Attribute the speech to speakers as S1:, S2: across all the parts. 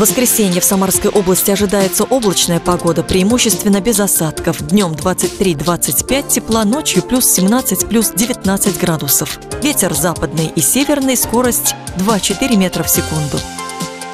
S1: Воскресенье в Самарской области ожидается облачная погода, преимущественно без осадков. Днем 23-25 тепла, ночью плюс 17, плюс 19 градусов. Ветер западный и северный, скорость 2-4 метра в секунду.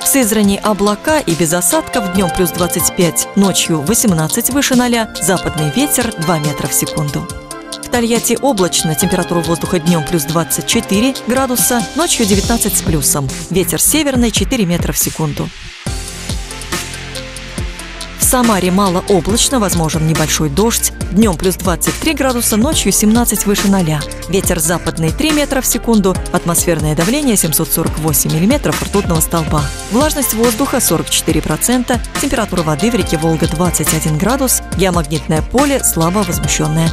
S1: В Сызрани облака и без осадков, днем плюс 25, ночью 18 выше 0, западный ветер 2 метра в секунду. Тольятти облачно, температура воздуха днем плюс 24 градуса, ночью 19 с плюсом. Ветер северный 4 метра в секунду. В Самаре мало облачно, возможен небольшой дождь. Днем плюс 23 градуса, ночью 17 выше 0. Ветер западный 3 метра в секунду, атмосферное давление 748 миллиметров ртутного столба. Влажность воздуха 44%, температура воды в реке Волга 21 градус, геомагнитное поле слабо возмущенное.